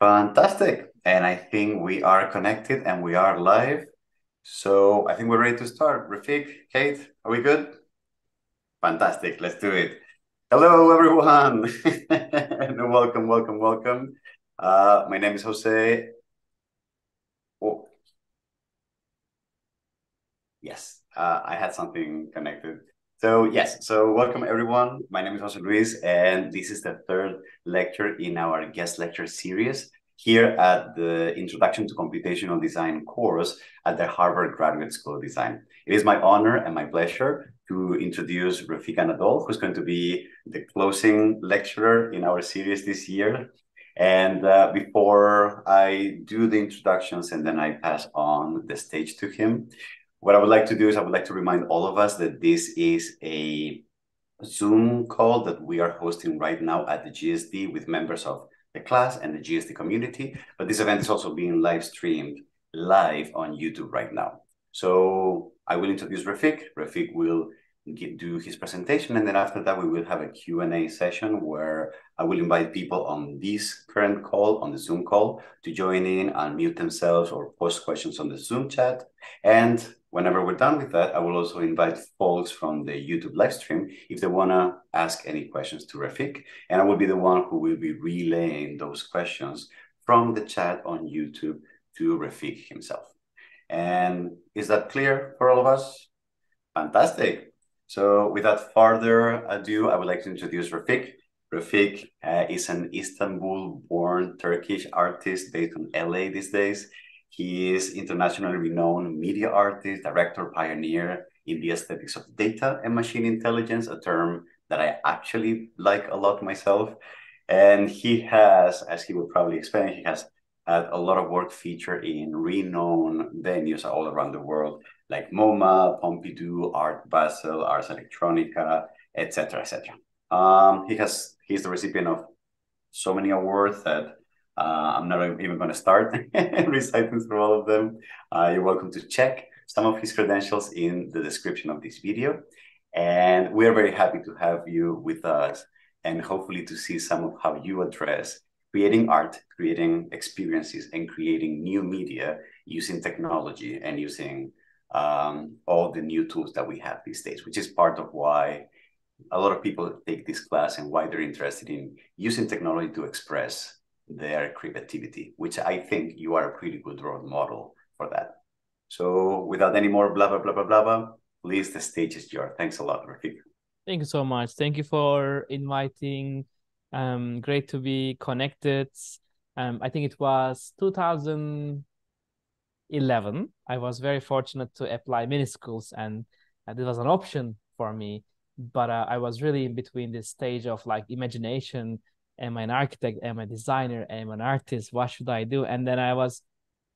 Fantastic. And I think we are connected and we are live. So I think we're ready to start. Refik, Kate, are we good? Fantastic. Let's do it. Hello, everyone. and welcome, welcome, welcome. Uh, my name is Jose. Oh. Yes, uh, I had something connected. So yes, so welcome everyone. My name is Jose Luis, and this is the third lecture in our guest lecture series here at the Introduction to Computational Design course at the Harvard Graduate School of Design. It is my honor and my pleasure to introduce Refik Anadol, who's going to be the closing lecturer in our series this year. And uh, before I do the introductions and then I pass on the stage to him, what I would like to do is I would like to remind all of us that this is a Zoom call that we are hosting right now at the GSD with members of the class and the GSD community. But this event is also being live streamed live on YouTube right now. So I will introduce Refik. Refik will get, do his presentation, and then after that we will have a Q&A session where I will invite people on this current call, on the Zoom call, to join in, unmute themselves, or post questions on the Zoom chat. And whenever we're done with that, I will also invite folks from the YouTube live stream if they want to ask any questions to Refik. And I will be the one who will be relaying those questions from the chat on YouTube to Refik himself. And is that clear for all of us? Fantastic. So without further ado, I would like to introduce Refik. Refik uh, is an Istanbul-born Turkish artist based in LA these days. He is internationally renowned media artist, director, pioneer in the aesthetics of data and machine intelligence, a term that I actually like a lot myself. And he has, as he will probably explain, he has had a lot of work featured in renowned venues all around the world, like MoMA, Pompidou, Art Basel, Ars Electronica, etc., etc. Um, he has he's the recipient of so many awards that uh, I'm not even going to start reciting through all of them. Uh, you're welcome to check some of his credentials in the description of this video. And we are very happy to have you with us and hopefully to see some of how you address creating art, creating experiences, and creating new media using technology and using um, all the new tools that we have these days, which is part of why a lot of people take this class and why they're interested in using technology to express their creativity, which I think you are a pretty good role model for that. So without any more blah, blah, blah, blah, blah, blah, please, the stage is yours. Thanks a lot, Refik. Thank you so much. Thank you for inviting um, great to be connected. Um, I think it was 2011. I was very fortunate to apply many schools, and uh, this was an option for me. But uh, I was really in between this stage of like imagination. Am I an architect? Am I a designer? Am I an artist? What should I do? And then I was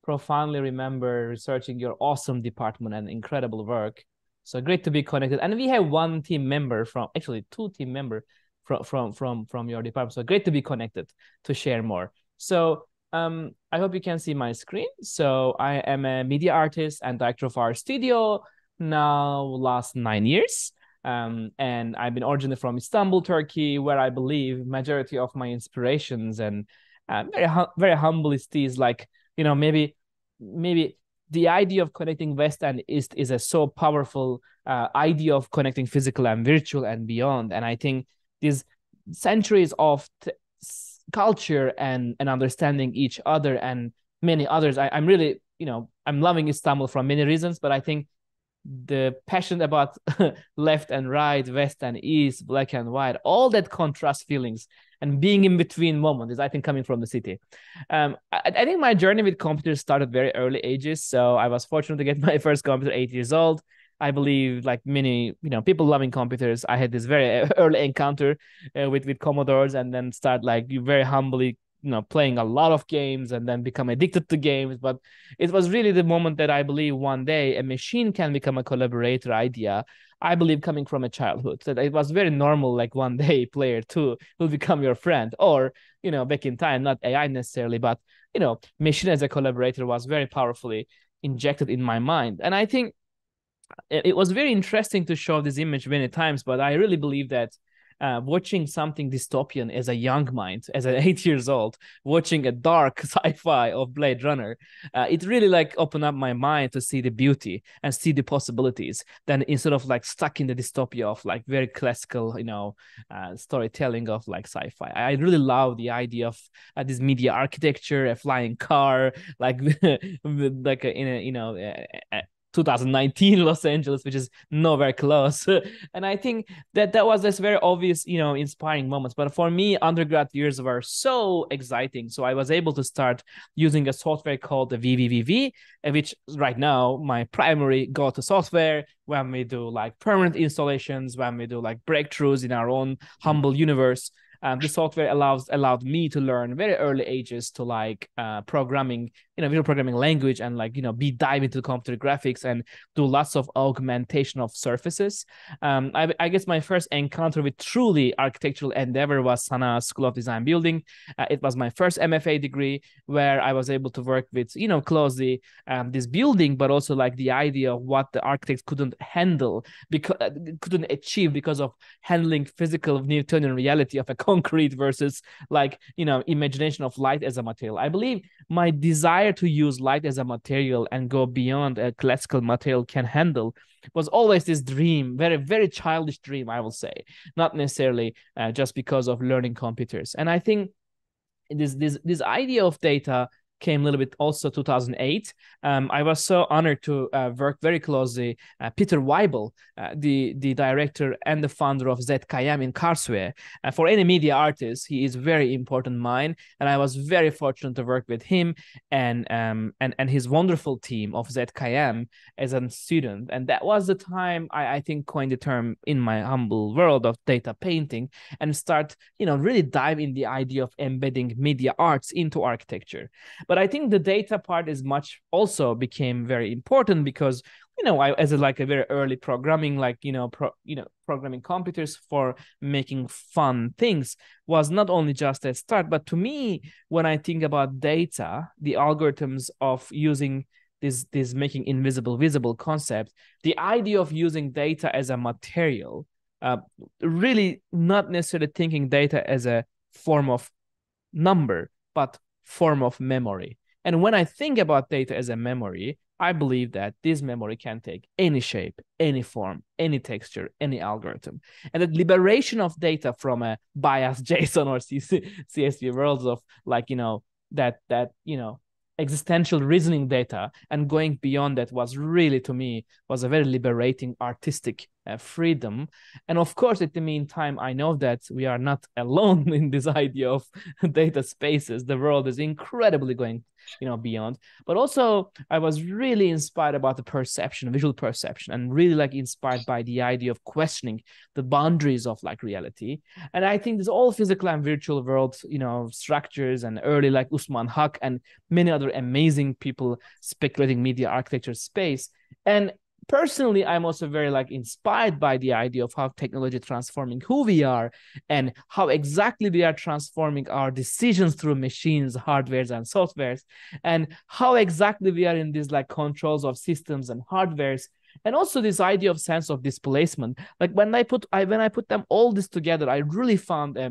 profoundly remember researching your awesome department and incredible work. So great to be connected. And we have one team member from actually two team member from from from from your department. So great to be connected to share more. So um, I hope you can see my screen. So I am a media artist and director of our studio now last nine years. Um, and I've been originally from Istanbul, Turkey, where I believe majority of my inspirations and uh, very hum- very humble is like you know maybe maybe the idea of connecting West and East is a so powerful uh, idea of connecting physical and virtual and beyond. And I think these centuries of t- culture and and understanding each other and many others I, i'm really you know i'm loving istanbul for many reasons but i think the passion about left and right west and east black and white all that contrast feelings and being in between moments is i think coming from the city. Um I, I think my journey with computers started very early ages so i was fortunate to get my first computer eight years old. I believe, like many, you know, people loving computers, I had this very early encounter uh, with with Commodores, and then start like very humbly, you know, playing a lot of games, and then become addicted to games. But it was really the moment that I believe one day a machine can become a collaborator idea. I believe coming from a childhood that it was very normal, like one day player two will become your friend, or you know, back in time, not AI necessarily, but you know, machine as a collaborator was very powerfully injected in my mind, and I think it was very interesting to show this image many times, but I really believe that uh, watching something dystopian as a young mind, as an eight years old, watching a dark sci-fi of Blade Runner, uh, it really like opened up my mind to see the beauty and see the possibilities. Then instead of like stuck in the dystopia of like very classical, you know, uh, storytelling of like sci-fi, I really love the idea of uh, this media architecture, a flying car, like like a, in a you know. A, a, 2019 Los Angeles, which is nowhere close. and I think that that was this very obvious, you know, inspiring moments. But for me, undergrad years were so exciting. So I was able to start using a software called the VVVV, which right now my primary go-to software when we do like permanent installations, when we do like breakthroughs in our own humble universe um, the software allows allowed me to learn very early ages to like uh, programming you know visual programming language and like you know be dive into the computer graphics and do lots of augmentation of surfaces. Um, I, I guess my first encounter with truly architectural endeavor was sana school of design building. Uh, it was my first mfa degree where i was able to work with you know closely um, this building but also like the idea of what the architects couldn't handle because uh, couldn't achieve because of handling physical newtonian reality of a concrete versus like you know imagination of light as a material. I believe my desire to use light as a material and go beyond a classical material can handle was always this dream very very childish dream i will say. Not necessarily uh, just because of learning computers. And i think this this this idea of data came a little bit also 2008. Um, I was so honored to uh, work very closely. Uh, Peter Weibel, uh, the the director and the founder of ZKM in Karlsruhe. Uh, for any media artist, he is very important mine, and I was very fortunate to work with him and um and and his wonderful team of ZKM as a student. And that was the time I, I think coined the term in my humble world of data painting and start you know really dive in the idea of embedding media arts into architecture but I think the data part is much also became very important because you know I as a, like a very early programming like you know pro, you know programming computers for making fun things was not only just a start but to me when I think about data the algorithms of using this this making invisible visible concept the idea of using data as a material uh, really not necessarily thinking data as a form of number but form of memory. And when I think about data as a memory, I believe that this memory can take any shape, any form, any texture, any algorithm. And the liberation of data from a biased JSON or CSV worlds of like, you know, that, that, you know, existential reasoning data and going beyond that was really to me was a very liberating artistic Uh, freedom. And of course at the meantime i know that we are not alone in this idea of data spaces. The world is incredibly going you know beyond. But also i was really inspired about the perception visual perception and really like inspired by the idea of questioning the boundaries of like reality. And i think this all physical and virtual world you know structures and early like Usman Haque and many other amazing people speculating media architecture space. And personally i'm also very like inspired by the idea of how technology transforming who we are and how exactly we are transforming our decisions through machines hardwares and softwares and how exactly we are in these like controls of systems and hardwares and also this idea of sense of displacement like when i put i when i put them all this together i really found a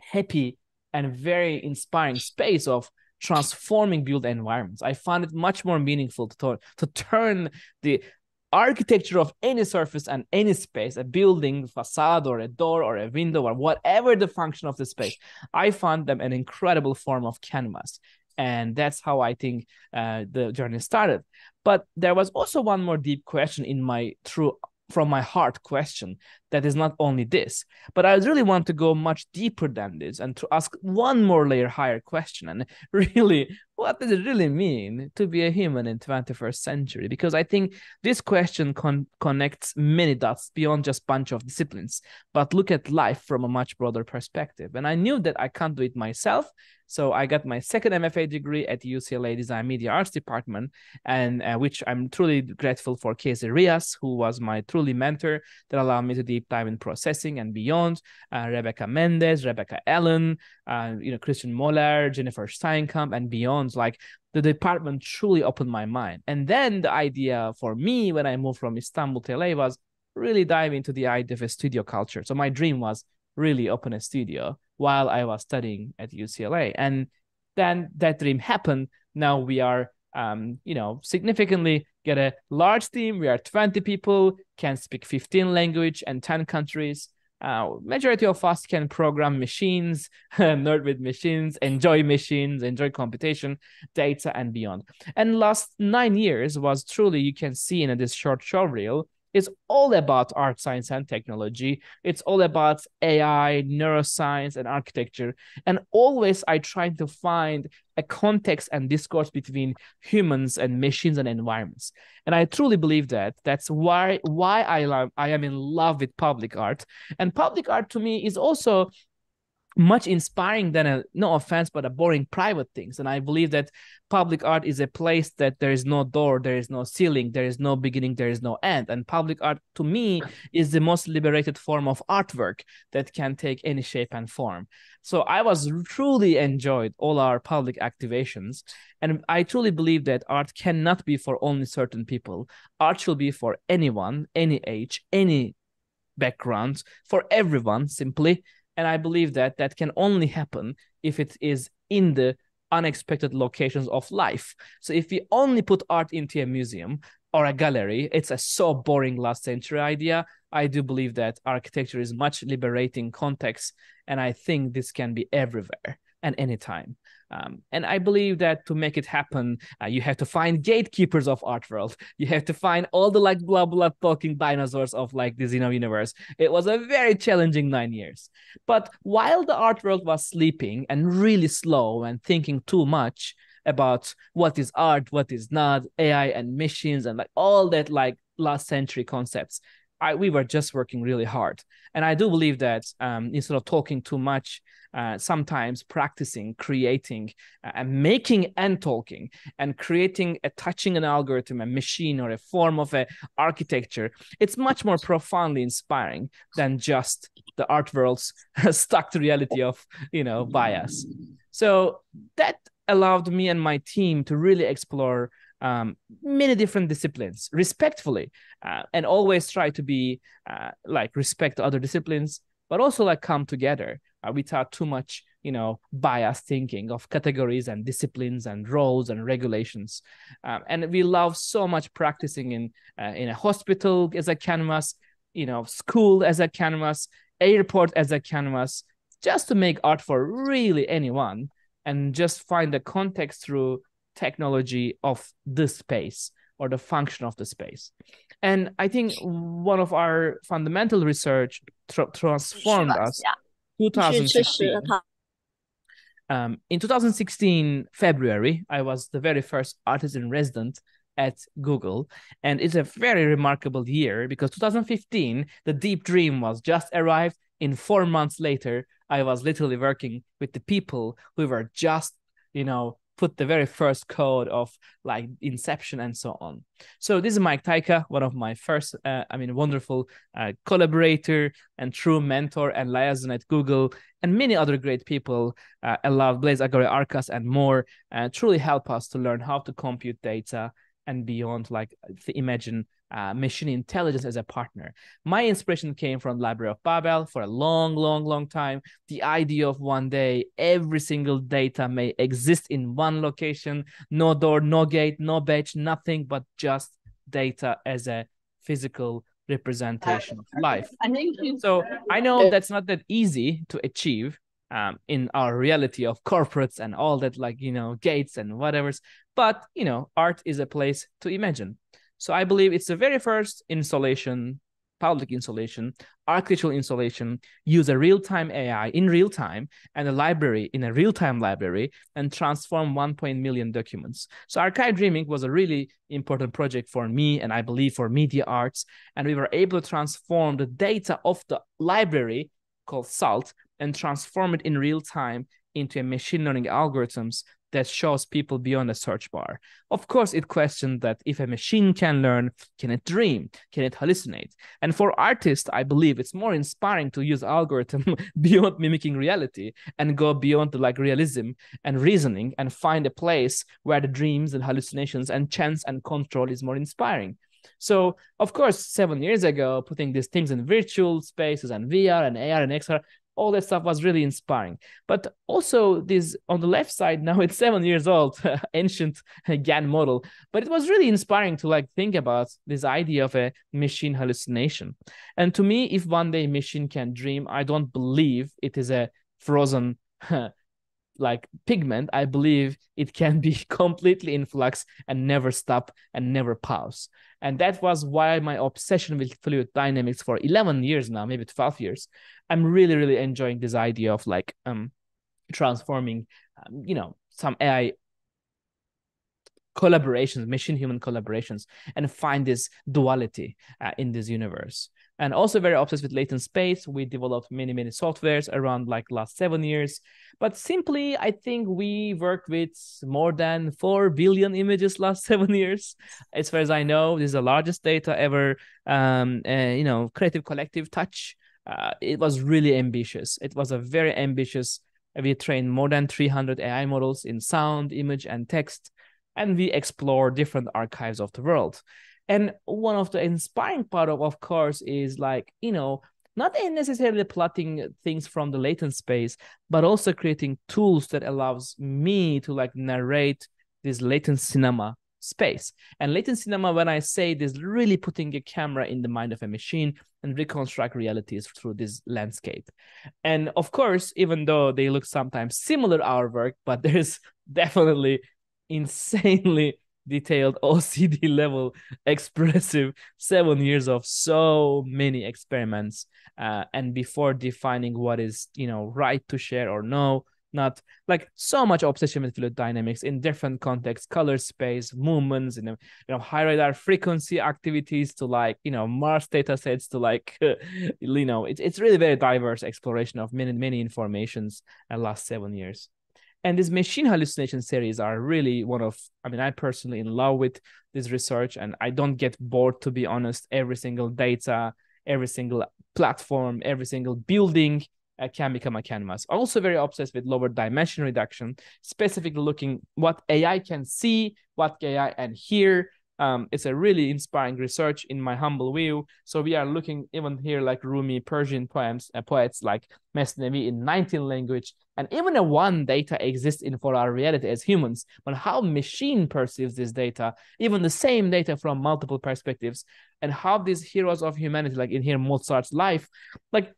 happy and very inspiring space of transforming built environments. I found it much more meaningful to, to turn the architecture of any surface and any space, a building, facade, or a door, or a window, or whatever the function of the space, I found them an incredible form of canvas. And that's how I think uh, the journey started. But there was also one more deep question in my true from my heart question that is not only this but i really want to go much deeper than this and to ask one more layer higher question. And really what does it really mean to be a human in 21st century? Because i think this question con- connects many dots beyond just bunch of disciplines but look at life from a much broader perspective. And i knew that i can't do it myself so I got my second MFA degree at UCLA Design Media Arts Department, and uh, which I'm truly grateful for Casey Reas, who was my truly mentor that allowed me to deep dive in processing and beyond. Uh, Rebecca Mendez, Rebecca Allen, uh, you know Christian Moller, Jennifer Steinkamp, and beyond. Like the department truly opened my mind. And then the idea for me when I moved from Istanbul to LA was really dive into the idea of a studio culture. So my dream was really open a studio while I was studying at UCLA. And then that dream happened. Now we are, um, you know, significantly get a large team. We are 20 people, can speak 15 language and 10 countries. Uh, majority of us can program machines, nerd with machines, enjoy machines, enjoy computation, data, and beyond. And last nine years was truly you can see in this short show reel it's all about art, science, and technology. It's all about AI, neuroscience, and architecture. And always I try to find a context and discourse between humans and machines and environments. And I truly believe that. That's why why I love I am in love with public art. And public art to me is also much inspiring than a no offense but a boring private things. And i believe that public art is a place that there is no door there is no ceiling there is no beginning there is no end. And public art to me is the most liberated form of artwork that can take any shape and form. So i was truly enjoyed all our public activations. And i truly believe that art cannot be for only certain people. Art should be for anyone any age any background for everyone simply and I believe that that can only happen if it is in the unexpected locations of life. So if we only put art into a museum or a gallery, it's a so boring last century idea. I do believe that architecture is much liberating context, and I think this can be everywhere and anytime. Um, and I believe that to make it happen, uh, you have to find gatekeepers of art world. You have to find all the like blah blah talking dinosaurs of like the Xeno universe. It was a very challenging nine years. But while the art world was sleeping and really slow and thinking too much about what is art, what is not, AI and machines and like all that like last century concepts, I, we were just working really hard. And I do believe that um, instead of talking too much, uh, sometimes practicing, creating, uh, and making and talking, and creating a touching an algorithm, a machine, or a form of a architecture, it's much more profoundly inspiring than just the art world's stuck to reality of you know bias. So that allowed me and my team to really explore um, many different disciplines respectfully uh, and always try to be uh, like respect other disciplines but also like come together uh, without too much you know bias thinking of categories and disciplines and roles and regulations. Um, and we love so much practicing in uh, in a hospital as a canvas you know school as a canvas airport as a canvas just to make art for really anyone and just find the context through technology of the space or the function of the space. And I think one of our fundamental research tra- transformed us. Yeah. 2016. Um, in 2016 February, I was the very first artist in resident at Google, and it's a very remarkable year because 2015, the deep dream was just arrived. In four months later, I was literally working with the people who were just, you know, put the very first code of like Inception and so on. So this is Mike Tyka, one of my first, uh, I mean, wonderful uh, collaborator and true mentor and liaison at Google, and many other great people uh, allowed Blaise, Agare Arcas and more uh, truly help us to learn how to compute data and beyond, like imagine uh, machine intelligence as a partner. My inspiration came from Library of Babel for a long, long, long time. The idea of one day every single data may exist in one location, no door, no gate, no badge, nothing but just data as a physical representation of life. So I know that's not that easy to achieve um, in our reality of corporates and all that, like you know, gates and whatever's. But you know, art is a place to imagine. So I believe it's the very first installation, public installation, architectural installation, use a real-time AI in real time and a library in a real-time library and transform 1.0 million documents. So archive dreaming was a really important project for me and I believe for media arts. And we were able to transform the data of the library called SALT and transform it in real time into a machine learning algorithms that shows people beyond a search bar. Of course, it questioned that if a machine can learn, can it dream? Can it hallucinate? And for artists, I believe it's more inspiring to use algorithm beyond mimicking reality and go beyond the like realism and reasoning and find a place where the dreams and hallucinations and chance and control is more inspiring. So, of course, seven years ago, putting these things in virtual spaces and VR and AR and XR all that stuff was really inspiring. But also this on the left side now it's seven years old, ancient GAN model. But it was really inspiring to like think about this idea of a machine hallucination. And to me, if one day a machine can dream, I don't believe it is a frozen like pigment, I believe it can be completely in flux and never stop and never pause. And that was why my obsession with fluid dynamics for 11 years now, maybe 12 years. I'm really, really enjoying this idea of like um transforming, um, you know, some AI collaborations, machine human collaborations, and find this duality uh, in this universe and also very obsessed with latent space. We developed many, many softwares around like last seven years. But simply, I think we worked with more than 4 billion images last seven years. As far as I know, this is the largest data ever, um, uh, you know, Creative Collective touch. Uh, it was really ambitious. It was a very ambitious. We trained more than 300 AI models in sound, image, and text, and we explore different archives of the world. And one of the inspiring part of, of course, is like, you know, not necessarily plotting things from the latent space, but also creating tools that allows me to like narrate this latent cinema space. And latent cinema, when I say this, really putting a camera in the mind of a machine and reconstruct realities through this landscape. And of course, even though they look sometimes similar our work, but there's definitely insanely detailed OCD level expressive seven years of so many experiments uh, and before defining what is you know right to share or no not like so much obsession with fluid dynamics in different contexts color space movements and you know high radar frequency activities to like you know mars data sets to like you know it's, it's really very diverse exploration of many many informations in uh, last seven years and these machine hallucination series are really one of i mean i personally in love with this research and i don't get bored to be honest every single data every single platform every single building uh, can become a canvas also very obsessed with lower dimension reduction specifically looking what ai can see what ai and hear um, it's a really inspiring research in my humble view. So we are looking even here like Rumi Persian poems, uh, poets like Mesnevi in 19 language, and even a one data exists in for our reality as humans. But how machine perceives this data, even the same data from multiple perspectives, and how these heroes of humanity, like in here Mozart's life, like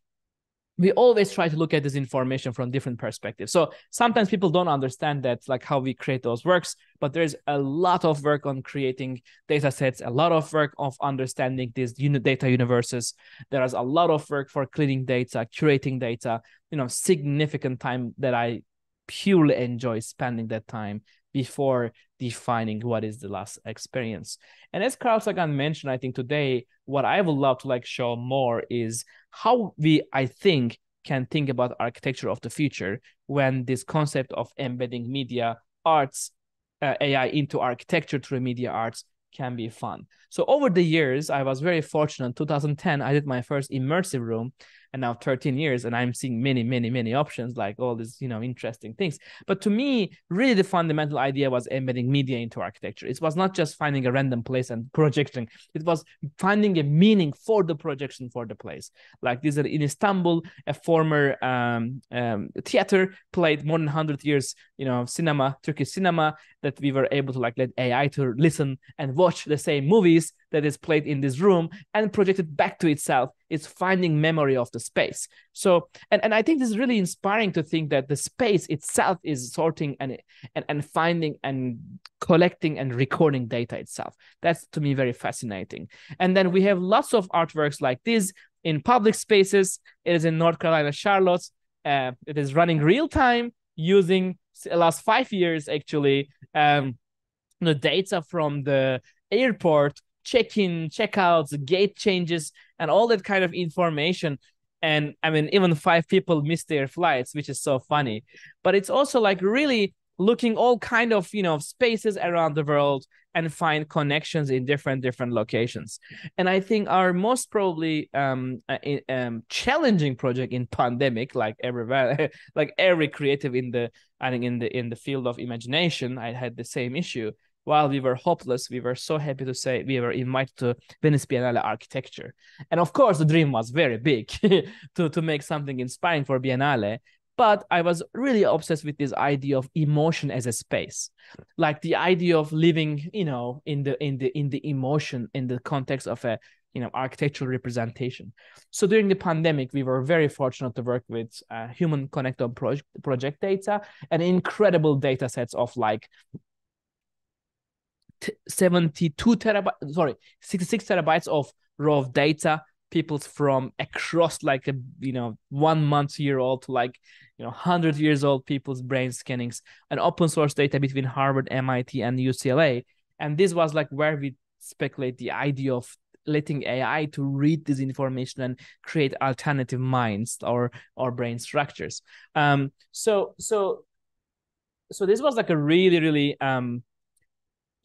we always try to look at this information from different perspectives. So sometimes people don't understand that, like how we create those works, but there's a lot of work on creating data sets, a lot of work of understanding these data universes. There is a lot of work for cleaning data, curating data, you know, significant time that I purely enjoy spending that time before defining what is the last experience. And as Carl Sagan mentioned, I think today, what I would love to like show more is how we, I think, can think about architecture of the future when this concept of embedding media arts, uh, AI into architecture through media arts can be fun. So over the years, I was very fortunate. 2010, I did my first immersive room, and now 13 years and i'm seeing many many many options like all these you know interesting things. But to me really the fundamental idea was embedding media into architecture. It was not just finding a random place and projecting. It was finding a meaning for the projection for the place. Like this in istanbul a former um, um, theater played more than 100 years you know cinema turkish cinema that we were able to like let ai to listen and watch the same movies that is played in this room and projected back to itself it's finding memory of the space. So and, and i think this is really inspiring to think that the space itself is sorting and, and and finding and collecting and recording data itself. That's to me very fascinating. And then we have lots of artworks like this in public spaces. It is in north carolina charlotte. Uh, it is running real time using last five years actually. Um the data from the airport check-in, check-outs, gate changes, and all that kind of information. And I mean, even five people missed their flights, which is so funny. But it's also like really looking all kind of you know spaces around the world and find connections in different different locations and i think our most probably um, uh, um challenging project in pandemic like every like every creative in the i think in the in the field of imagination i had the same issue while we were hopeless, we were so happy to say we were invited to Venice Biennale Architecture. And of course, the dream was very big to, to make something inspiring for Biennale. But I was really obsessed with this idea of emotion as a space, like the idea of living, you know, in the in the in the emotion in the context of a you know architectural representation so during the pandemic we were very fortunate to work with uh, human connectome project, project data and incredible data sets of like 72 terabytes sorry 66 terabytes of raw data people from across like a you know one month year old to like you know 100 years old people's brain scannings and open source data between harvard mit and ucla and this was like where we speculate the idea of letting AI to read this information and create alternative minds or or brain structures. Um, so so so this was like a really really um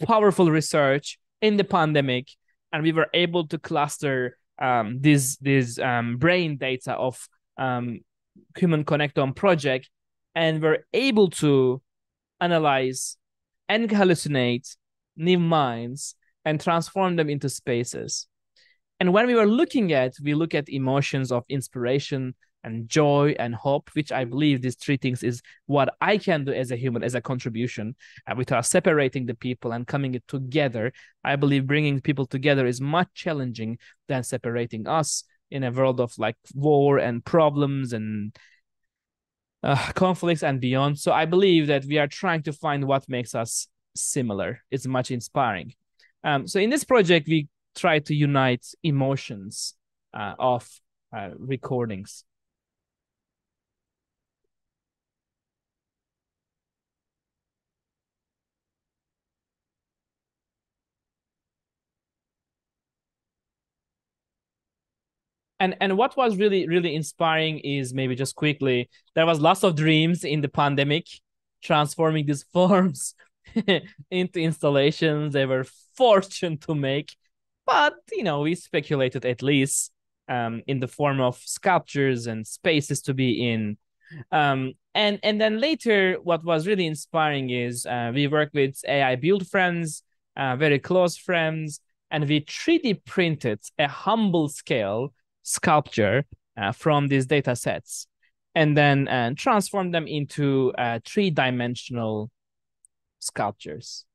powerful research in the pandemic, and we were able to cluster um this this um brain data of um human connectome project, and we're able to analyze and hallucinate new minds and transform them into spaces. And when we were looking at, we look at emotions of inspiration and joy and hope, which I believe these three things is what I can do as a human, as a contribution, uh, without separating the people and coming it together. I believe bringing people together is much challenging than separating us in a world of like war and problems and uh, conflicts and beyond. So I believe that we are trying to find what makes us similar. It's much inspiring. Um, so in this project, we try to unite emotions uh, of uh, recordings. And and what was really really inspiring is maybe just quickly there was lots of dreams in the pandemic transforming these forms into installations they were fortune to make. But you know we speculated at least um, in the form of sculptures and spaces to be in. Um, and and then later what was really inspiring is uh, we worked with ai build friends uh, very close friends and we 3d printed a humble scale sculpture uh, from these data sets and then uh, transform them into uh, three dimensional sculptures.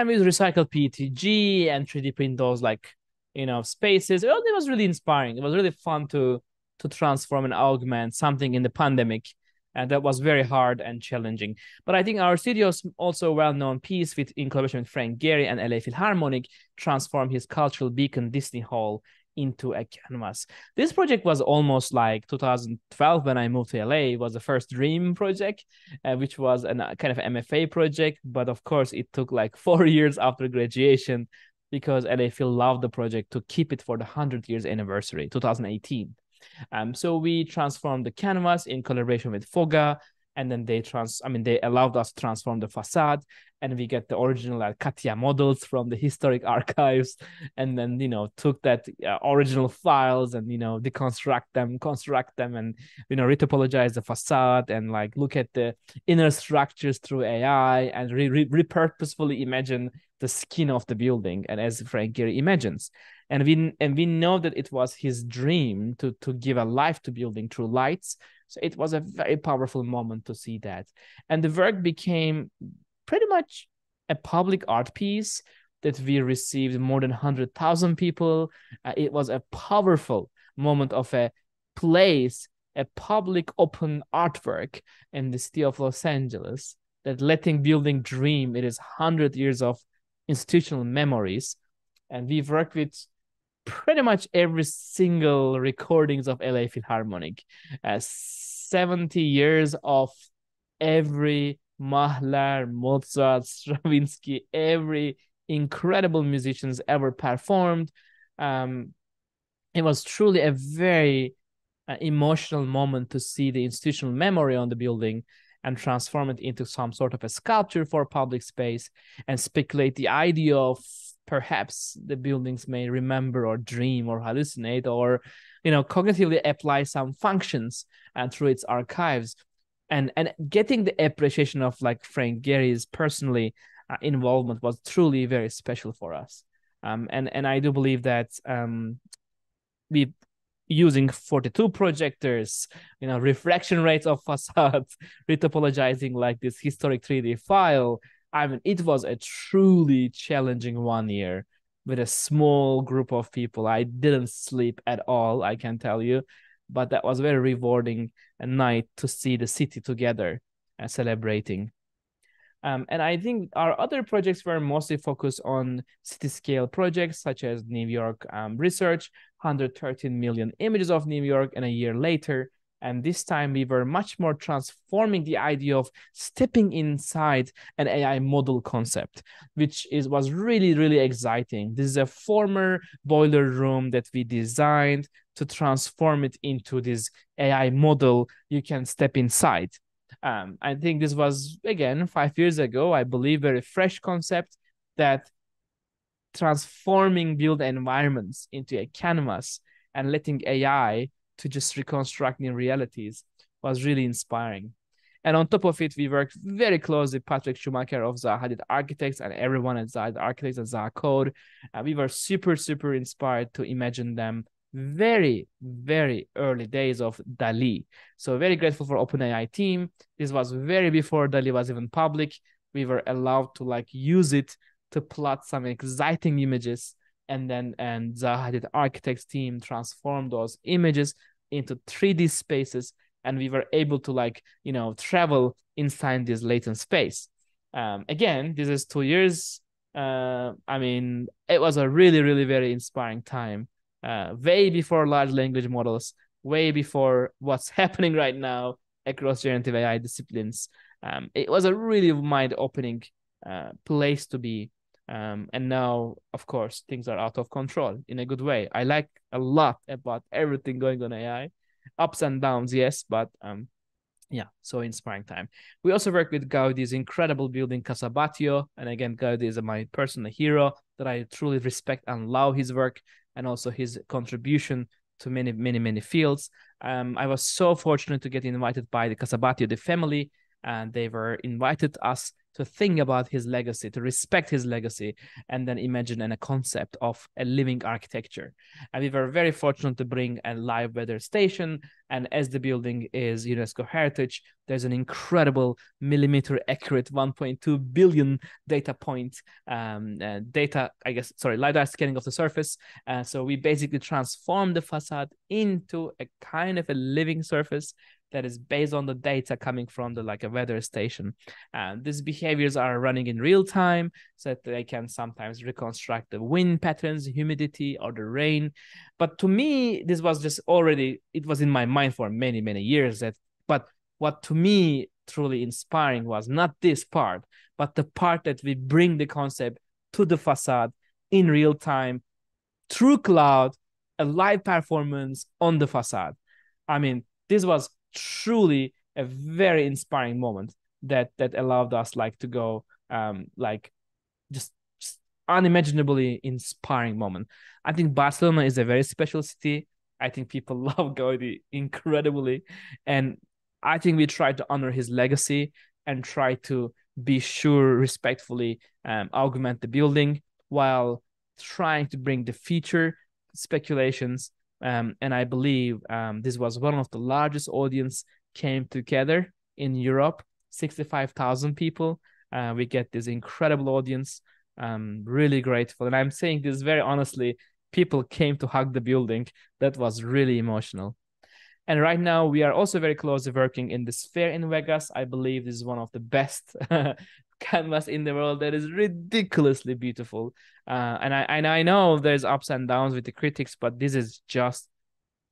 And with recycled PETG and 3D print those like you know spaces. It was really inspiring. It was really fun to to transform and augment something in the pandemic. And that was very hard and challenging. But I think our studio's also well-known piece with in collaboration with Frank Gehry and LA Philharmonic transformed his cultural beacon Disney Hall into a canvas. This project was almost like 2012 when I moved to LA. It was the first dream project, uh, which was a uh, kind of MFA project. But of course, it took like four years after graduation because LA Phil loved the project to keep it for the 100 years anniversary, 2018. Um, so we transformed the canvas in collaboration with Foga and then they trans i mean they allowed us to transform the facade and we get the original uh, CATIA models from the historic archives and then you know took that uh, original files and you know deconstruct them construct them and you know retopologize the facade and like look at the inner structures through ai and re- re- repurposefully imagine the skin of the building and as frank gehry imagines. And we and we know that it was his dream to to give a life to building through lights so it was a very powerful moment to see that. And the work became pretty much a public art piece that we received more than 100,000 people. Uh, it was a powerful moment of a place, a public open artwork in the city of Los Angeles that letting building dream. It is 100 years of institutional memories. And we've worked with pretty much every single recordings of LA Philharmonic. Uh, 70 years of every Mahler, Mozart, Stravinsky, every incredible musicians ever performed. Um, it was truly a very an emotional moment to see the institutional memory on the building and transform it into some sort of a sculpture for public space and speculate the idea of perhaps the buildings may remember or dream or hallucinate or you know cognitively apply some functions and uh, through its archives and and getting the appreciation of like frank gehry's personally uh, involvement was truly very special for us um, and and i do believe that um, we using 42 projectors, you know, refraction rates of facades, retopologizing like this historic 3D file. I mean, it was a truly challenging one year with a small group of people. I didn't sleep at all, I can tell you, but that was very rewarding a night to see the city together and celebrating. Um, and I think our other projects were mostly focused on city scale projects such as New York um, research, 113 million images of New York, and a year later. And this time we were much more transforming the idea of stepping inside an AI model concept, which is was really, really exciting. This is a former boiler room that we designed to transform it into this AI model you can step inside. Um, I think this was again five years ago. I believe very fresh concept that transforming build environments into a canvas and letting AI to just reconstruct new realities was really inspiring. And on top of it, we worked very closely with Patrick Schumacher of Zaha Hadid Architects and everyone at Zaha Architects and Zaha Code. Uh, we were super, super inspired to imagine them very, very early days of DALL-E. So very grateful for OpenAI team. This was very before DALL-E was even public. We were allowed to like use it to plot some exciting images and then and Zaha Hadid architects team transformed those images into 3D spaces and we were able to like, you know, travel inside this latent space. Um, again, this is two years. Uh, I mean, it was a really, really very inspiring time uh, way before large language models, way before what's happening right now across generative AI disciplines. Um, it was a really mind opening uh, place to be. Um, and now, of course, things are out of control in a good way. I like a lot about everything going on AI, ups and downs, yes, but um, yeah, so inspiring time. We also work with Gaudi's incredible building Casa Batlló, and again, Gaudi is my personal hero that I truly respect and love his work and also his contribution to many, many, many fields. Um, I was so fortunate to get invited by the Casa Batlló, the family, and they were invited us to think about his legacy, to respect his legacy, and then imagine a concept of a living architecture. And we were very fortunate to bring a live weather station. And as the building is UNESCO heritage, there's an incredible millimeter accurate 1.2 billion data point um, uh, data, I guess, sorry, LiDAR scanning of the surface. Uh, so we basically transform the facade into a kind of a living surface that is based on the data coming from the like a weather station. And these behaviors are running in real time so that they can sometimes reconstruct the wind patterns humidity or the rain. But to me this was just already it was in my mind for many many years that but what to me truly inspiring was not this part but the part that we bring the concept to the facade in real time through cloud a live performance on the facade. I mean this was truly a very inspiring moment that that allowed us like to go um like just, just unimaginably inspiring moment. I think Barcelona is a very special city. I think people love Gaudi incredibly, and I think we try to honor his legacy and try to be sure respectfully um, augment the building while trying to bring the future speculations um, and I believe um, this was one of the largest audience came together in Europe, 65,000 people. Uh, we get this incredible audience. Um, really grateful. And I'm saying this very honestly, people came to hug the building. That was really emotional. And right now, we are also very closely working in the Sphere in Vegas. I believe this is one of the best canvas in the world that is ridiculously beautiful. Uh, and I and I know there's ups and downs with the critics, but this is just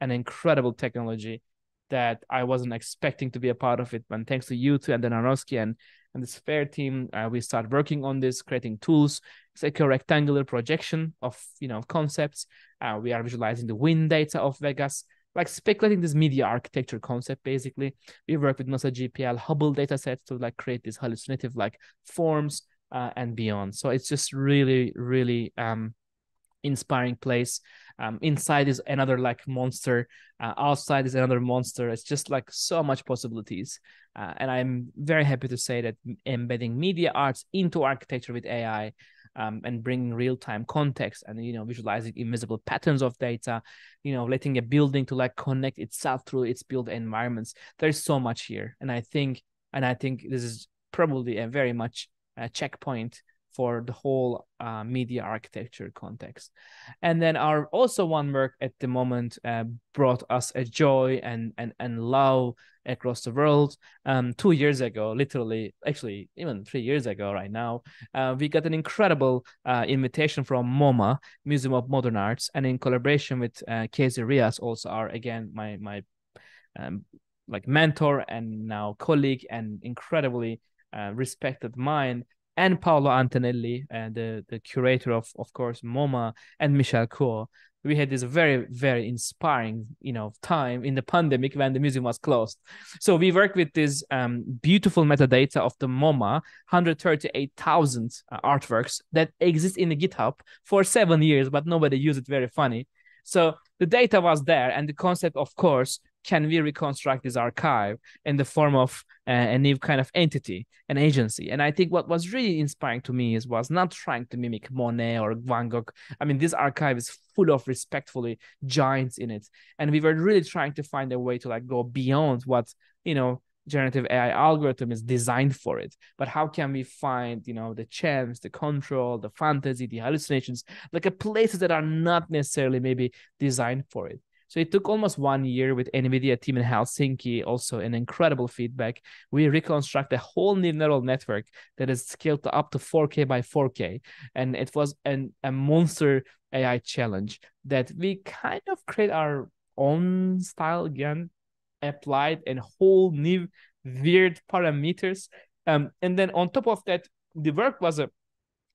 an incredible technology that I wasn't expecting to be a part of it. And thanks to U2, and Aronofsky and and the Sphere team, uh, we start working on this, creating tools. It's like a rectangular projection of you know concepts. Uh, we are visualizing the wind data of Vegas. Like speculating this media architecture concept. Basically, we work with NASA JPL Hubble datasets to like create these hallucinative like forms uh, and beyond. So it's just really, really um, inspiring place. Um, inside is another like monster. Uh, outside is another monster. It's just like so much possibilities. Uh, and I'm very happy to say that embedding media arts into architecture with AI um, and bringing real-time context and you know visualizing invisible patterns of data you know letting a building to like connect itself through its built environments. There's so much here and i think and i think this is probably a very much a checkpoint for the whole uh, media architecture context. And then our also one work at the moment uh, brought us a joy and and and love across the world. Um, two years ago, literally, actually even three years ago, right now, uh, we got an incredible uh, invitation from MoMA Museum of Modern Arts, and in collaboration with uh, Casey Reas, also our again my my um, like mentor and now colleague and incredibly uh, respected mind and Paola Antonelli, and the, the curator of, of course, MoMA, and Michelle Kuo. We had this very, very inspiring, you know, time in the pandemic when the museum was closed. So we worked with this um, beautiful metadata of the MoMA, 138,000 uh, artworks that exist in the GitHub for seven years, but nobody used it. Very funny. So the data was there, and the concept, of course, can we reconstruct this archive in the form of uh, a new kind of entity, an agency? And I think what was really inspiring to me is was not trying to mimic Monet or Van Gogh. I mean, this archive is full of respectfully giants in it, and we were really trying to find a way to like go beyond what you know generative AI algorithm is designed for it. But how can we find, you know, the chance, the control, the fantasy, the hallucinations, like a places that are not necessarily maybe designed for it. So it took almost one year with NVIDIA team in Helsinki, also an incredible feedback. We reconstruct a whole new neural network that is scaled to up to 4K by 4K. And it was an, a monster AI challenge that we kind of create our own style again, applied and whole new weird parameters. Um, and then on top of that, the work was a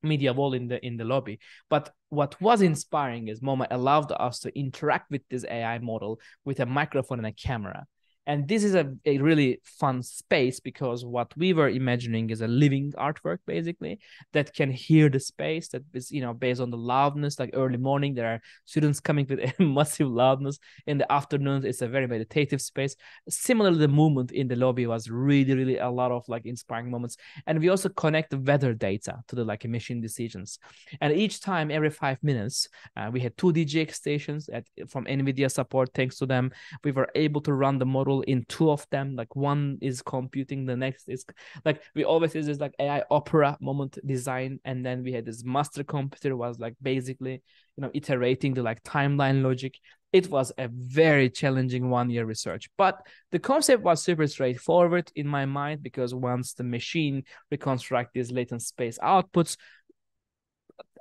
media wall in the in the lobby. But what was inspiring is MoMA allowed us to interact with this AI model with a microphone and a camera and this is a, a really fun space because what we were imagining is a living artwork basically that can hear the space that is you know based on the loudness like early morning there are students coming with a massive loudness. In the afternoons it's a very meditative space. Similarly the movement in the lobby was really really a lot of like inspiring moments. And we also connect the weather data to the like emission decisions. And each time every five minutes uh, we had two dgx stations at from nvidia support thanks to them we were able to run the model in two of them like one is computing the next is like we always use this like ai opera moment design and then we had this master computer was like basically you know iterating the like timeline logic. It was a very challenging one year research but the concept was super straightforward in my mind because once the machine reconstruct these latent space outputs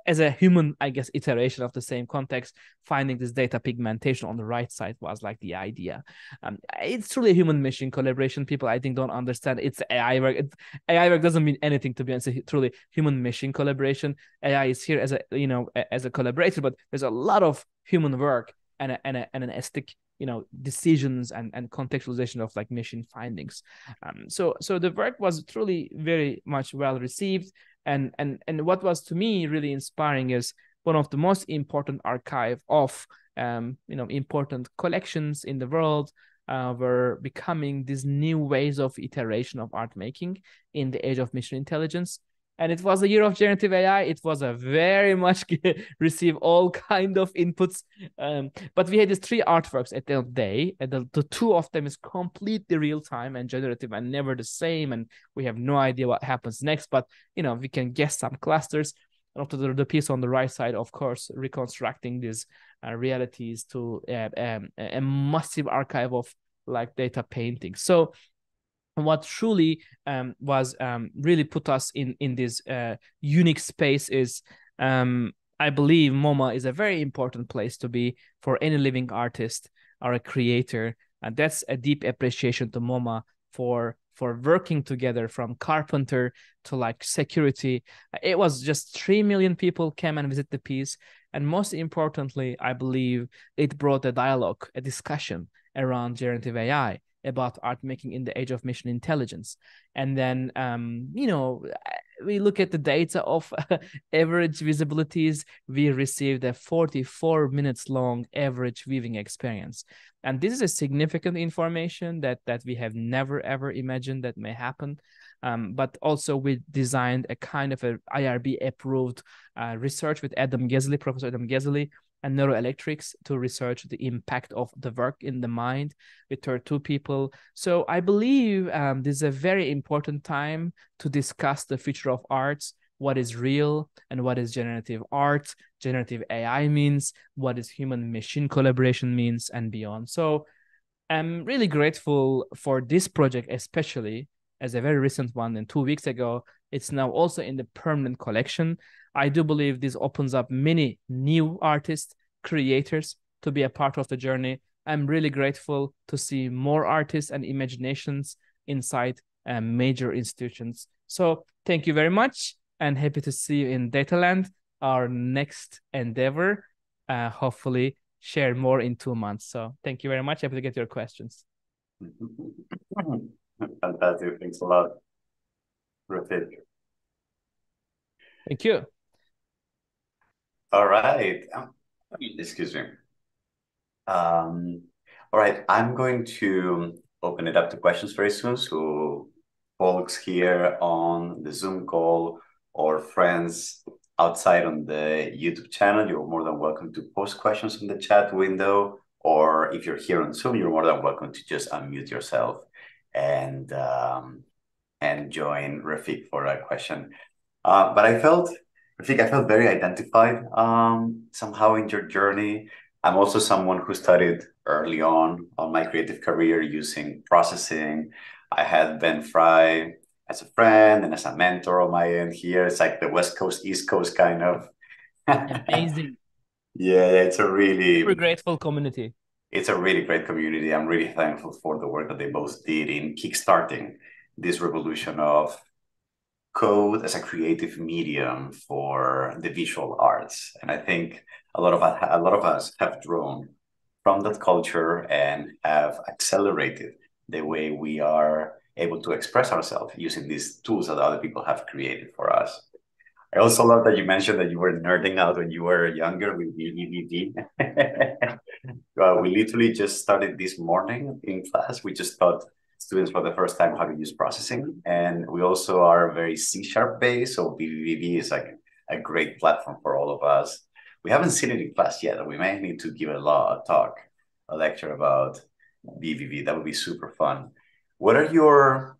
as a human, I guess, iteration of the same context, finding this data pigmentation on the right side was like the idea. Um, it's truly a human machine collaboration. People, I think, don't understand it's AI work. It, AI work doesn't mean anything to be honest. It's truly human machine collaboration. AI is here as a you know as a collaborator, but there's a lot of human work and a, and, a, and an aesthetic you know decisions and and contextualization of like mission findings. Um so so the work was truly very much well received. And and and what was to me really inspiring is one of the most important archive of um, you know important collections in the world uh, were becoming these new ways of iteration of art making in the age of machine intelligence and it was a year of generative AI. It was a very much receive all kind of inputs. Um, but we had these three artworks at the end of the day, and the, the two of them is completely real time and generative and never the same. And we have no idea what happens next, but you know we can guess some clusters. And after the, the piece on the right side, of course, reconstructing these uh, realities to uh, um, a massive archive of like data paintings. So what truly um, was um, really put us in in this uh, unique space is um, I believe MoMA is a very important place to be for any living artist or a creator, and that's a deep appreciation to MoMA for for working together from carpenter to like security. It was just three million people came and visit the piece. And most importantly, I believe it brought a dialogue, a discussion around generative AI about art making in the age of machine intelligence. And then, um, you know, we look at the data of average visibilities, we received a 44 minutes long average viewing experience. And this is a significant information that that we have never ever imagined that may happen. Um, but also we designed a kind of a IRB approved uh, research with Adam Gazzaley, Professor Adam Gazzaley, and neuroelectrics to research the impact of the work in the mind with 32 people. So I believe um, this is a very important time to discuss the future of arts, what is real and what is generative art, generative AI means, what is human machine collaboration means, and beyond. So I'm really grateful for this project, especially as a very recent one and two weeks ago. It's now also in the permanent collection. I do believe this opens up many new artists, creators to be a part of the journey. I'm really grateful to see more artists and imaginations inside uh, major institutions. So thank you very much and happy to see you in Dataland, our next endeavor. Uh, hopefully share more in two months. So thank you very much. Happy to get your questions. Fantastic. Thanks a lot. Thank you. All right. Um, excuse me. Um, all right. I'm going to open it up to questions very soon. So folks here on the Zoom call or friends outside on the YouTube channel, you're more than welcome to post questions in the chat window. Or if you're here on Zoom, you're more than welcome to just unmute yourself and um, and join Refik for a question. Uh, but I felt, Refik, I felt very identified um, somehow in your journey. I'm also someone who studied early on on my creative career using processing. I had Ben Fry as a friend and as a mentor on my end here. It's like the West Coast, East Coast kind of. Amazing. yeah, it's a really Super grateful community it's a really great community. I'm really thankful for the work that they both did in kickstarting this revolution of code as a creative medium for the visual arts. And I think a lot of us, a lot of us have drawn from that culture and have accelerated the way we are able to express ourselves using these tools that other people have created for us. I also love that you mentioned that you were nerding out when you were younger with vvvv. uh, we literally just started this morning in class. We just taught students for the first time how to use processing. And we also are very C sharp based. So vvvv is like a great platform for all of us. We haven't seen it in class yet. We may need to give a, law, a talk, a lecture about vvvv. That would be super fun. What are your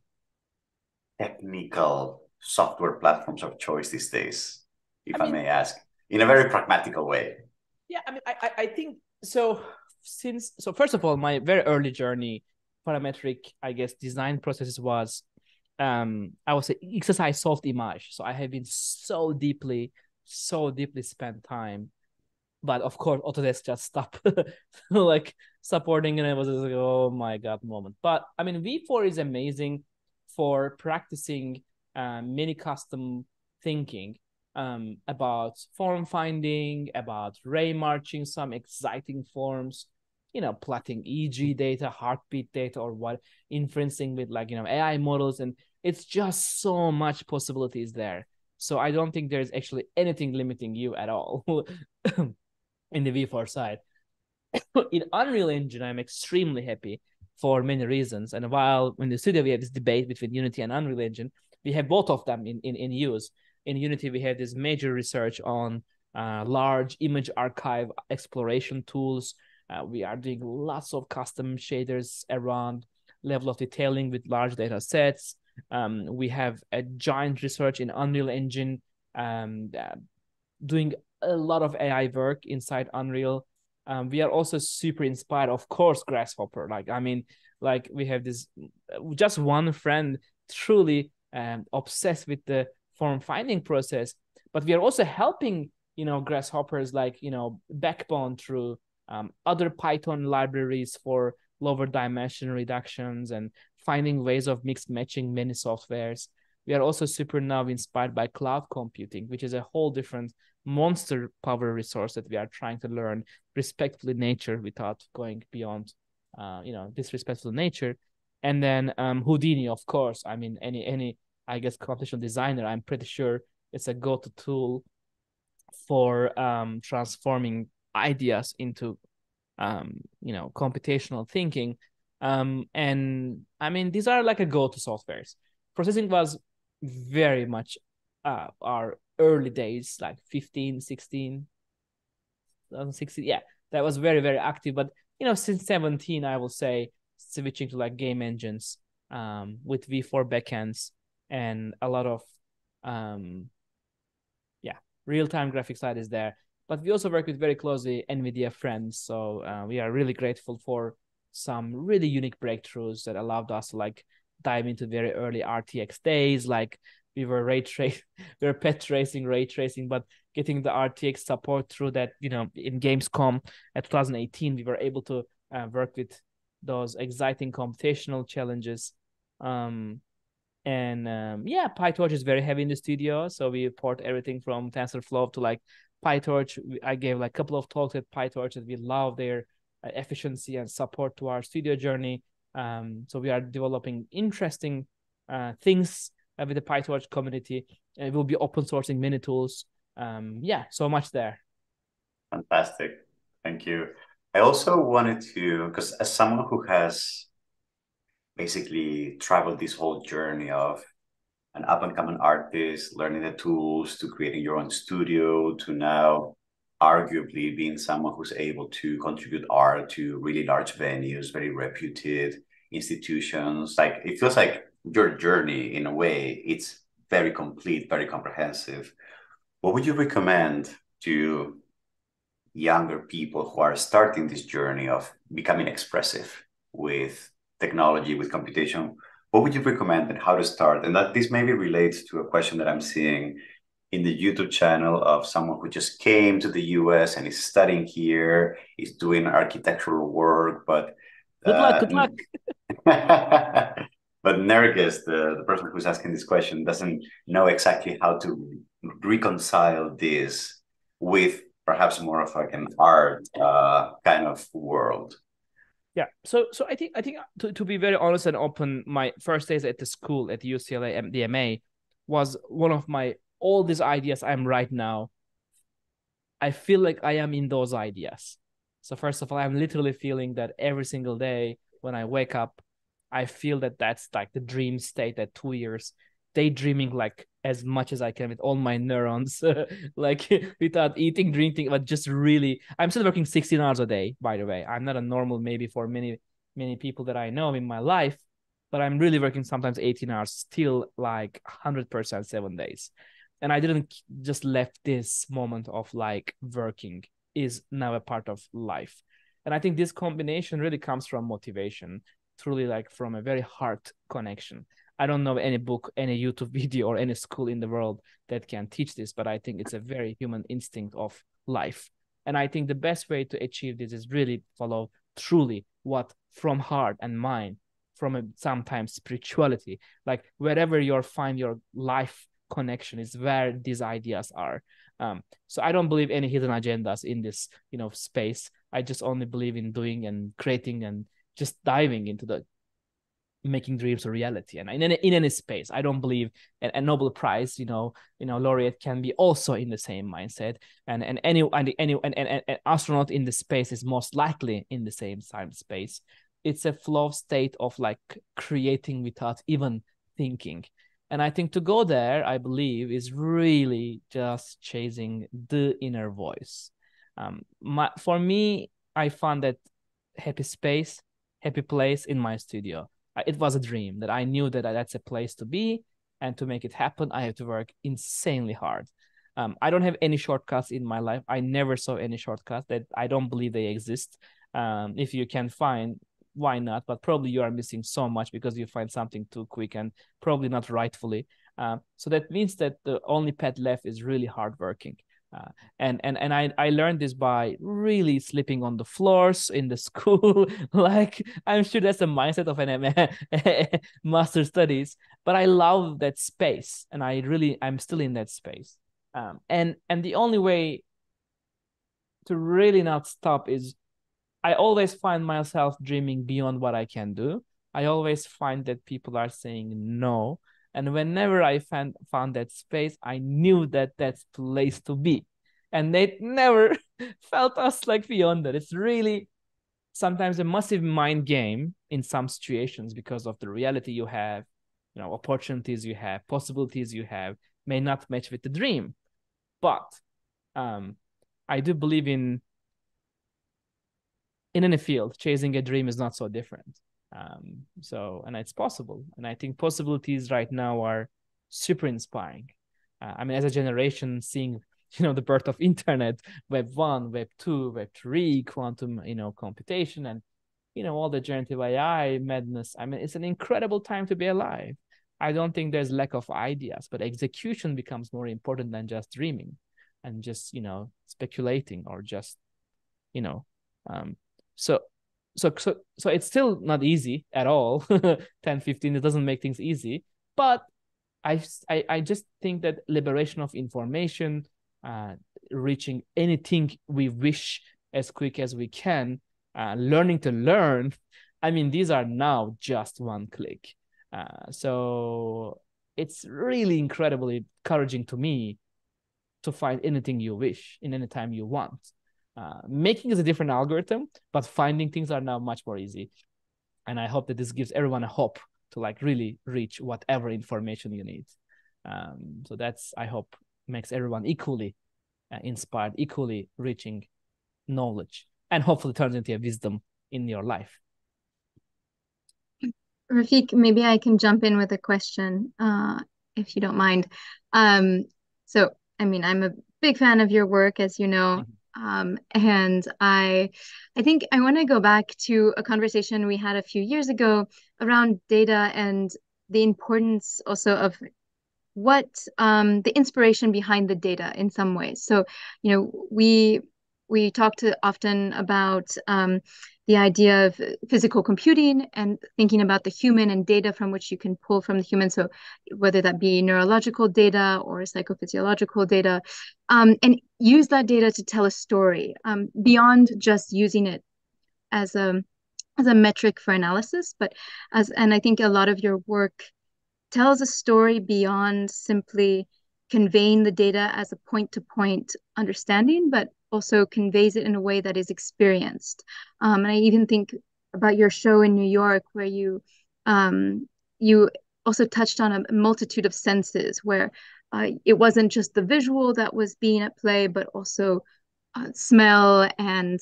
technical software platforms of choice these days, if I, mean, I may ask, in a very pragmatical way? Yeah, I mean, I, I think so. Since so, first of all, my very early journey, parametric, I guess, design processes was, um, I would say XSI Softimage. So I have been so deeply, so deeply spent time but of course Autodesk just stopped like supporting and it was like oh my god moment but I mean V4 is amazing for practicing um, many custom thinking um, about form finding, about ray marching some exciting forms, you know, plotting EEG data, heartbeat data, or what inferencing with like, you know, AI models. And it's just so much possibilities there. So I don't think there's actually anything limiting you at all in the V4 side. in Unreal Engine, I'm extremely happy for many reasons. And while in the studio we have this debate between Unity and Unreal Engine, we have both of them in, in, in use. In Unity, we have this major research on uh, large image archive exploration tools. Uh, we are doing lots of custom shaders around level of detailing with large data sets. Um, we have a giant research in Unreal Engine, um, uh, doing a lot of AI work inside Unreal. Um, we are also super inspired, of course, Grasshopper. Like, I mean, like we have this just one friend truly um, obsessed with the form finding process but we are also helping you know grasshoppers like you know backbone through um, other python libraries for lower dimension reductions and finding ways of mixed matching many softwares we are also super now inspired by cloud computing, which is a whole different monster power resource that we are trying to learn respectfully nature without going beyond, uh, you know, disrespectful nature. And then um, Houdini, of course. I mean, any any I guess computational designer, I'm pretty sure it's a go-to tool for um, transforming ideas into um, you know computational thinking. Um, and i mean these are like a go-to softwares. Processing was very much uh, our early days like 15 16 2016 yeah that was very very active. But you know since 17 i will say switching to like game engines um, with v4 backends and a lot of um, yeah real-time graphics side is there but we also work with very closely nvidia friends so uh, we are really grateful for some really unique breakthroughs that allowed us to like dive into very early rtx days. Like we were ray trace we were path tracing ray tracing but getting the rtx support through that you know in gamescom at 2018 we were able to uh, work with those exciting computational challenges. Um and um, yeah pytorch is very heavy in the studio so we port everything from tensorflow to like pytorch i gave like a couple of talks at pytorch that we love their uh, efficiency and support to our studio journey. Um so we are developing interesting uh, things uh, with the pytorch community. And we'll be open sourcing mini tools. Um yeah so much there. Fantastic. Thank you. I also wanted to because as someone who has basically traveled this whole journey of an up and coming artist, learning the tools to creating your own studio, to now arguably being someone who's able to contribute art to really large venues, very reputed institutions. Like it feels like your journey in a way, it's very complete, very comprehensive. What would you recommend to younger people who are starting this journey of becoming expressive with technology, with computation, what would you recommend and how to start? And that this maybe relates to a question that I'm seeing in the YouTube channel of someone who just came to the US and is studying here, is doing architectural work, but good luck, uh, good luck. but Nergis, the, the person who's asking this question, doesn't know exactly how to reconcile this with perhaps more of like an art uh, kind of world yeah. So so i think i think uh, to, to be very honest and open my first days at the school at ucla mdma was one of my all these ideas i'm right now i feel like i am in those ideas. So first of all i'm literally feeling that every single day when i wake up i feel that that's like the dream state at two years daydreaming like as much as I can with all my neurons, like without eating, drinking, but just really. I'm still working 16 hours a day, by the way. I'm not a normal, maybe for many, many people that I know in my life, but I'm really working sometimes 18 hours, still like 100% seven days. And I didn't just left this moment of like working is now a part of life. And I think this combination really comes from motivation, truly like from a very heart connection I don't know any book, any YouTube video, or any school in the world that can teach this, but I think it's a very human instinct of life. And I think the best way to achieve this is really follow truly what from heart and mind, from a, sometimes spirituality, like wherever you find your life connection is where these ideas are. Um, so I don't believe any hidden agendas in this, you know, space. I just only believe in doing and creating and just diving into the making dreams a reality and in any, in any space. I don't believe a, a nobel prize you know you know laureate can be also in the same mindset and and any and any and, and, and astronaut in the space is most likely in the same time space. It's a flow state of like creating without even thinking. And i think to go there i believe is really just chasing the inner voice. Um my for me i found that happy space happy place in my studio it was a dream that I knew that that's a place to be, and to make it happen, I have to work insanely hard. Um, I don't have any shortcuts in my life. I never saw any shortcuts that I don't believe they exist. Um, if you can find, why not? But probably you are missing so much because you find something too quick and probably not rightfully. Um, so that means that the only path left is really hard working. Uh, and and and I I learned this by really sleeping on the floors in the school. like I'm sure that's the mindset of an master studies, but I love that space, and I really I'm still in that space. Um, and and the only way to really not stop is I always find myself dreaming beyond what I can do. I always find that people are saying no, and whenever I found found that space, I knew that that's place to be. And they never felt us like beyond that. It's really sometimes a massive mind game in some situations because of the reality you have, you know, opportunities you have, possibilities you have may not match with the dream. But um, I do believe in in any field, chasing a dream is not so different. Um, so, and it's possible. And I think possibilities right now are super inspiring. Uh, I mean, as a generation, seeing you know the birth of internet, Web one, Web two, Web three, quantum, you know, computation, and you know all the generative AI madness. I mean, it's an incredible time to be alive. I don't think there's lack of ideas, but execution becomes more important than just dreaming and just you know speculating or just you know um so so so so it's still not easy at all. 10 15 it doesn't make things easy. But I, I i just think that liberation of information uh reaching anything we wish as quick as we can uh, learning to learn i mean these are now just one click. Uh, so it's really incredibly encouraging to me to find anything you wish in any time you want uh, making is a different algorithm, but finding things are now much more easy. And I hope that this gives everyone a hope to like really reach whatever information you need. Um, so that's I hope makes everyone equally uh, inspired, equally reaching knowledge, and hopefully turns into a wisdom in your life. Refik, maybe I can jump in with a question, uh, if you don't mind. Um, so, I mean, I'm a big fan of your work, as you know. Mm-hmm. Um, and I, I think I want to go back to a conversation we had a few years ago around data and the importance also of what um, the inspiration behind the data in some ways. So, you know, we we talked often about um, the idea of physical computing and thinking about the human and data from which you can pull from the human. So whether that be neurological data or psychophysiological data, um, and use that data to tell a story um, beyond just using it as a as a metric for analysis, but as and I think a lot of your work tells a story beyond simply conveying the data as a point to point understanding, but also conveys it in a way that is experienced. Um, and I even think about your show in New York where you um, you also touched on a multitude of senses where uh, it wasn't just the visual that was being at play, but also uh, smell and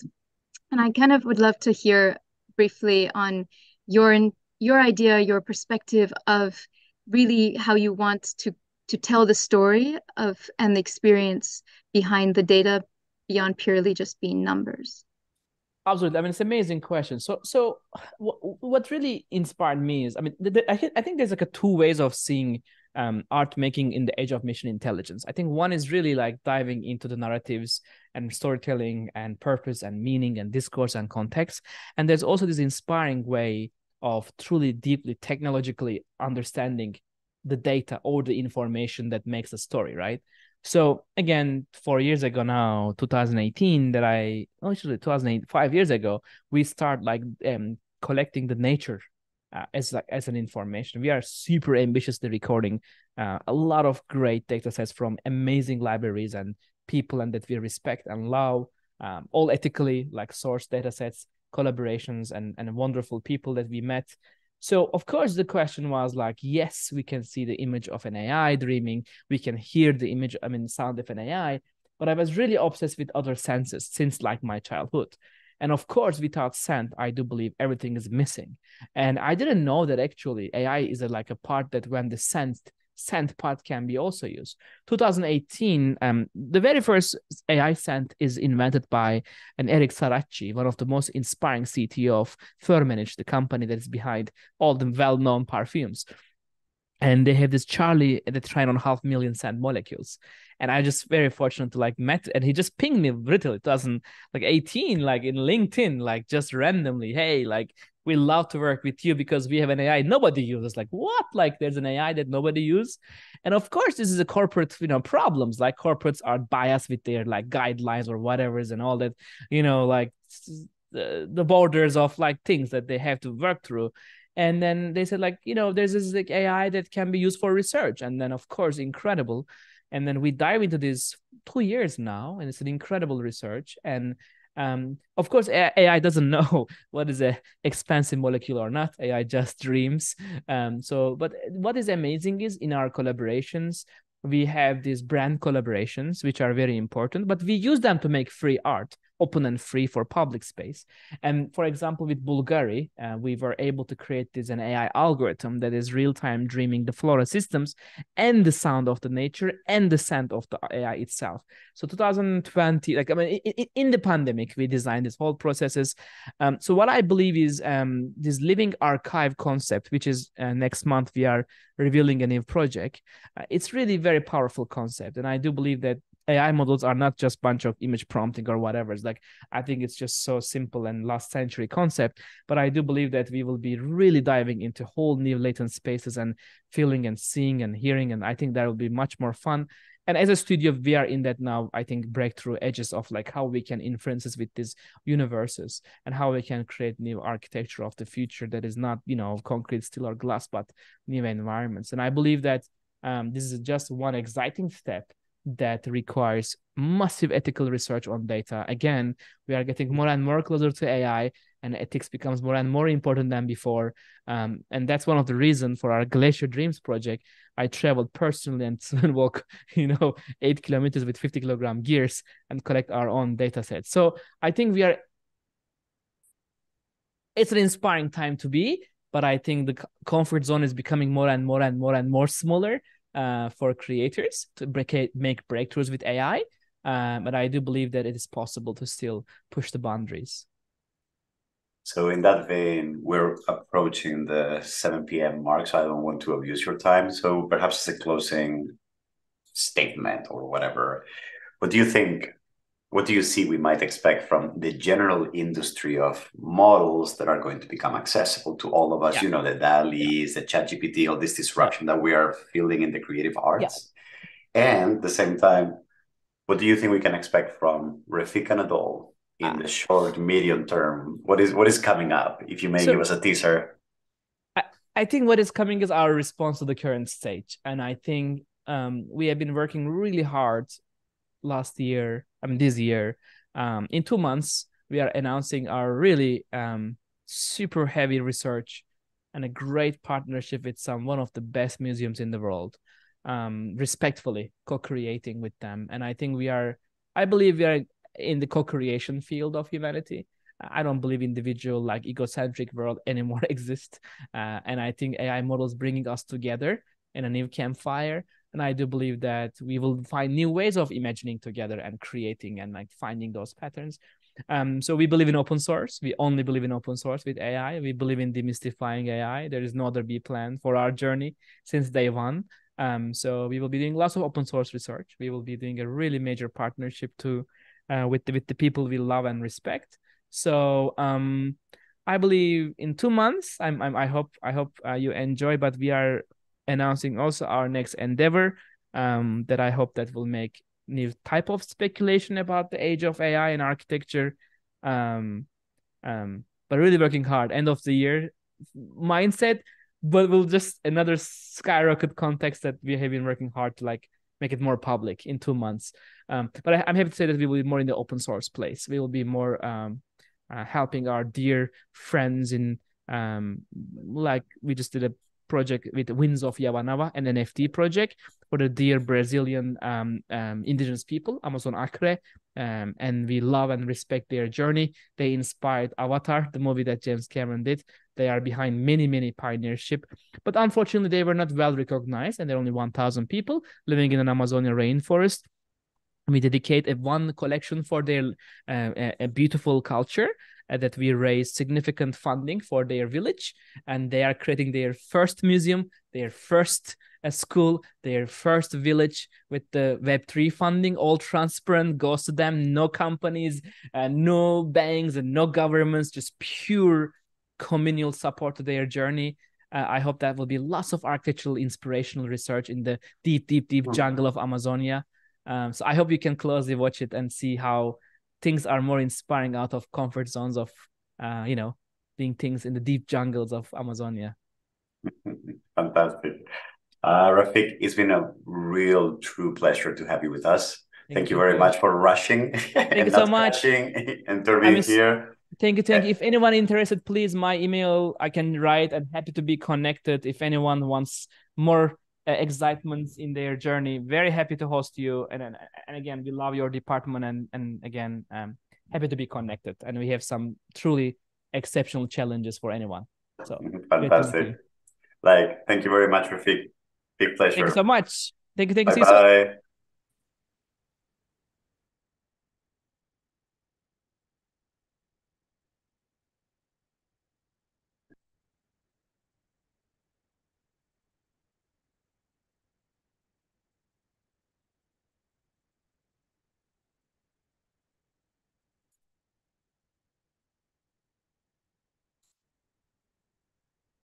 and I kind of would love to hear briefly on your your idea, your perspective of really how you want to to tell the story of and the experience behind the data beyond purely just being numbers? Absolutely. I mean, it's an amazing question. So, so what, really inspired me is, I mean, I, I think there's like a two ways of seeing um, art making in the age of machine intelligence. I think one is really like diving into the narratives and storytelling and purpose and meaning and discourse and context. And there's also this inspiring way of truly deeply technologically understanding the data or the information that makes a story, right? So again, four years ago now, 2018, that I actually 2008, five years ago, we start like um, collecting the nature uh, as like as an information. We are super ambitiously recording uh, a lot of great data sets from amazing libraries and people and that we respect and love, um, all ethically like source data sets, collaborations and and wonderful people that we met so of course the question was like, yes, we can see the image of an AI dreaming, we can hear the image, I mean, sound of an AI, but I was really obsessed with other senses since like my childhood. And of course, without scent, I do believe everything is missing. And I didn't know that actually AI is a, like a part that when the scent scent part can be also used. 2018, um, the very first AI scent is invented by an Eric Saracchi, one of the most inspiring CTO of Firmenich, the company that is behind all the well-known perfumes. And they have this Charlie that tried on half million sand molecules. And I just very fortunate to like met and he just pinged me literally 2018, like in LinkedIn, like just randomly, hey, like we love to work with you because we have an AI nobody uses. Like what? Like there's an AI that nobody uses. And of course, this is a corporate, you know, problems. Like corporates are biased with their like guidelines or whatever's and all that, you know, like the, the borders of like things that they have to work through and then they said like you know there's this like ai that can be used for research. And then of course incredible. And then we dive into this two years now and it's an incredible research. And um, of course ai doesn't know what is a expensive molecule or not. Ai just dreams. Um, so but what is amazing is in our collaborations we have these brand collaborations which are very important but we use them to make free art open and free for public space. And for example, with Bulgari, uh, we were able to create this an AI algorithm that is real time dreaming the flora systems and the sound of the nature and the scent of the AI itself. So 2020, like I mean, in, in the pandemic, we designed this whole processes. Um, so what I believe is um, this living archive concept, which is uh, next month we are revealing a new project. Uh, it's really very powerful concept, and I do believe that AI models are not just bunch of image prompting or whatever. It's like I think it's just so simple and last century concept. But I do believe that we will be really diving into whole new latent spaces and feeling and seeing and hearing, and I think that will be much more fun. And as a studio, we are in that now. I think breakthrough edges of like how we can inferences with these universes and how we can create new architecture of the future that is not you know concrete, steel, or glass, but new environments. And I believe that um, this is just one exciting step that requires massive ethical research on data. Again, we are getting more and more closer to AI, and ethics becomes more and more important than before. Um, and that's one of the reasons for our Glacier Dreams project. I traveled personally and walk, you know, eight kilometers with 50 kilogram gears and collect our own data sets. So I think we are. It's an inspiring time to be, but I think the comfort zone is becoming more and more and more and more smaller uh, for creators to break, make breakthroughs with AI. Um, but I do believe that it is possible to still push the boundaries. So in that vein, we're approaching the 7 p.m. mark, so I don't want to abuse your time. So perhaps as a closing statement or whatever, what do you think what do you see we might expect from the general industry of models that are going to become accessible to all of us? Yeah. You know, the DALL-Es, the ChatGPT, all this disruption that we are feeling in the creative arts. Yeah. And at the same time, what do you think we can expect from Refik Anadol in uh, the short, medium term? What is what is coming up? If you may so, give us a teaser. I, I think what is coming is our response to the current stage. And I think um, we have been working really hard last year, I mean this year, um, in two months, we are announcing our really um, super heavy research and a great partnership with some one of the best museums in the world. Um, respectfully co-creating with them, and I think we are. I believe we are in the co-creation field of humanity. I don't believe individual like egocentric world anymore exists, uh, and I think AI models bringing us together in a new campfire and i do believe that we will find new ways of imagining together and creating and like finding those patterns. Um, so we believe in open source. We only believe in open source with ai we believe in demystifying ai there is no other b plan for our journey since day one. Um, so we will be doing lots of open source research. We will be doing a really major partnership to uh, with the, with the people we love and respect. So um, I believe in two months. I'm, I'm I hope I hope uh, you enjoy. But we are announcing also our next endeavor um, that I hope that will make new type of speculation about the age of AI and architecture. Um, um, but really working hard. End of the year mindset, but we'll just another skyrocket context that we have been working hard to like make it more public in two months. Um, but I, am happy to say that we will be more in the open source place. We will be more um, uh, helping our dear friends in um, like we just did a project with Winds of Yawanawa, an NFT project for the dear Brazilian um, um, indigenous people, Amazon Acre. Um, and we love and respect their journey. They inspired Avatar, the movie that James Cameron did. They are behind many, many pioneership. But unfortunately, they were not well recognized, and there are only 1,000 people living in an Amazonian rainforest. we dedicate a one collection for their uh, a beautiful culture uh, that we raise significant funding for their village and they are creating their first museum their first uh, school their first village with the web3 funding all transparent goes to them no companies uh, no banks and no governments just pure communal support to their journey uh, i hope that will be lots of architectural inspirational research in the deep deep deep hmm. jungle of amazonia um, so I hope you can closely watch it and see how things are more inspiring out of comfort zones of, uh, you know, being things in the deep jungles of Amazonia. Fantastic. Uh, Refik, it's been a real true pleasure to have you with us. Thank, thank you, very much for rushing. Thank you so much. And to here. Thank you, thank you. If anyone interested, please my email I can write. I'm happy to be connected. If anyone wants more uh, excitements in their journey. Very happy to host you, and and, and again, we love your department, and and again, um, happy to be connected. And we have some truly exceptional challenges for anyone. So fantastic! Like, thank you very much, Refik. Big pleasure. Thank you so much. Thank you. Thank you. Bye.